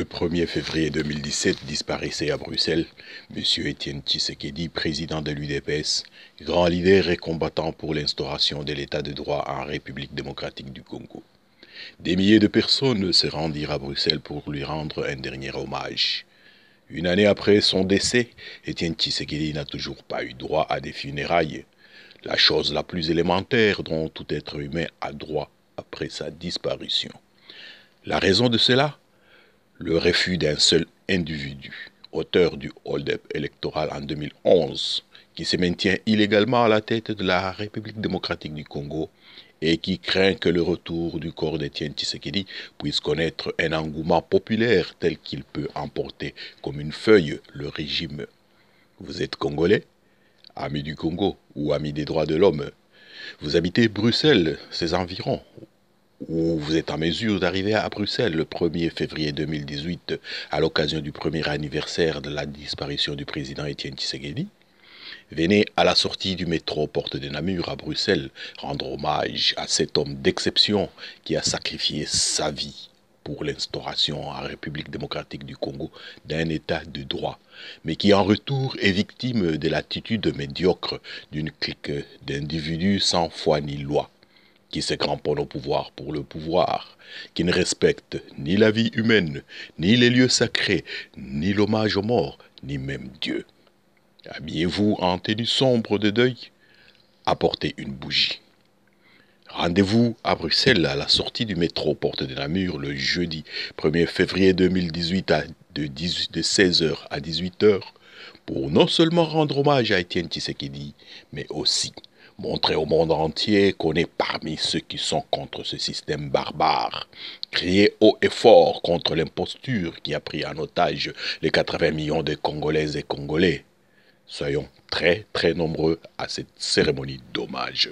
1er février 2017 disparaissait à Bruxelles M. Étienne Tshisekedi, président de l'UDPS, grand leader et combattant pour l'instauration de l'état de droit en République démocratique du Congo. Des milliers de personnes se rendirent à Bruxelles pour lui rendre un dernier hommage. Une année après son décès, Étienne Tshisekedi n'a toujours pas eu droit à des funérailles, la chose la plus élémentaire dont tout être humain a droit après sa disparition. La raison de cela? Le refus d'un seul individu, auteur du hold-up électoral en 2011, qui se maintient illégalement à la tête de la République démocratique du Congo et qui craint que le retour du corps d'Étienne Tshisekedi puisse connaître un engouement populaire tel qu'il peut emporter comme une feuille le régime. Vous êtes congolais, ami du Congo ou ami des droits de l'homme? Vous habitez Bruxelles, ses environs, où vous êtes en mesure d'arriver à Bruxelles le 1er février 2018 à l'occasion du premier anniversaire de la disparition du président Étienne Tshisekedi, venez à la sortie du métro Porte de Namur à Bruxelles rendre hommage à cet homme d'exception qui a sacrifié sa vie pour l'instauration en République démocratique du Congo d'un État de droit, mais qui en retour est victime de l'attitude médiocre d'une clique d'individus sans foi ni loi qui se au pouvoir pour le pouvoir, qui ne respectent ni la vie humaine, ni les lieux sacrés, ni l'hommage aux morts, ni même Dieu. Habillez-vous en tenue sombre de deuil, apportez une bougie. Rendez-vous à Bruxelles à la sortie du métro Porte de Namur le jeudi 1er février 2018 de, de 16h à 18h pour non seulement rendre hommage à Étienne Tshisekedi, mais aussi montrer au monde entier qu'on est parmi ceux qui sont contre ce système barbare. Crier haut et fort contre l'imposture qui a pris en otage les 80 millions de Congolaises et Congolais. Soyons très très nombreux à cette cérémonie d'hommage.